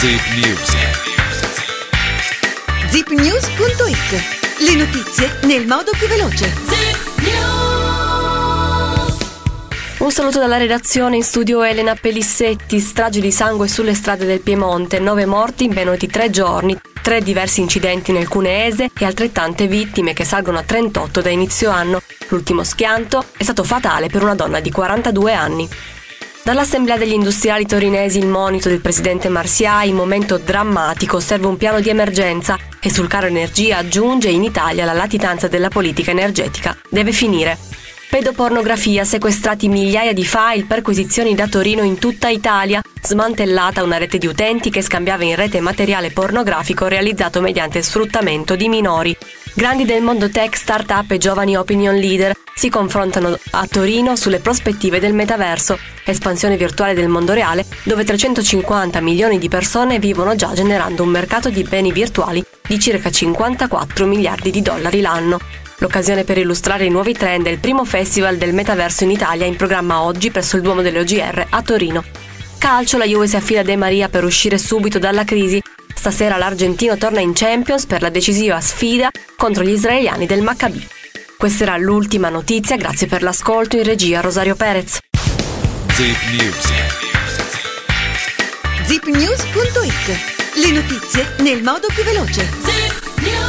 Zip News. zipnews.it Le notizie nel modo più veloce. Un saluto dalla redazione in studio Elena Pelissetti, strage di sangue sulle strade del Piemonte, nove morti in meno di tre giorni, tre diversi incidenti nel Cuneese e altrettante vittime che salgono a 38 da inizio anno. L'ultimo schianto è stato fatale per una donna di 42 anni. Dall'Assemblea degli industriali torinesi il monito del presidente Marsiai, momento drammatico, serve un piano di emergenza e sul caro energia aggiunge in Italia la latitanza della politica energetica. Deve finire. Pedopornografia, sequestrati migliaia di file, perquisizioni da Torino in tutta Italia, smantellata una rete di utenti che scambiava in rete materiale pornografico realizzato mediante sfruttamento di minori. Grandi del mondo tech, start-up e giovani opinion leader si confrontano a Torino sulle prospettive del metaverso, espansione virtuale del mondo reale, dove 350 milioni di persone vivono già generando un mercato di beni virtuali di circa 54 miliardi di dollari l'anno. L'occasione per illustrare i nuovi trend è il primo festival del metaverso in Italia in programma oggi presso il Duomo delle OGR a Torino. Calcio, la Juve si affida a De Maria per uscire subito dalla crisi. Stasera l'argentino torna in Champions per la decisiva sfida contro gli israeliani del Maccabi. Questa era l'ultima notizia, grazie per l'ascolto in regia Rosario Perez. Zip News. zipnews.it Le notizie nel modo più veloce. Zip News.